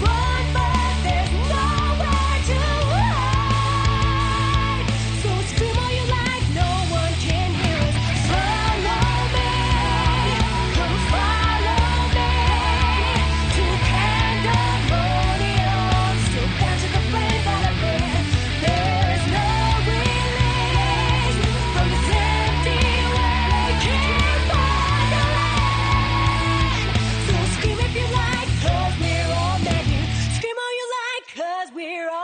Whoa! we're all